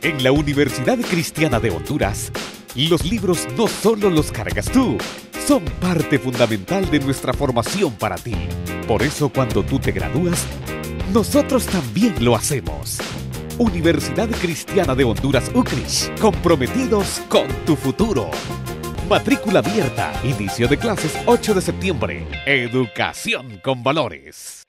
En la Universidad Cristiana de Honduras, los libros no solo los cargas tú, son parte fundamental de nuestra formación para ti. Por eso cuando tú te gradúas, nosotros también lo hacemos. Universidad Cristiana de Honduras UCRISH, comprometidos con tu futuro. Matrícula abierta, inicio de clases 8 de septiembre. Educación con valores.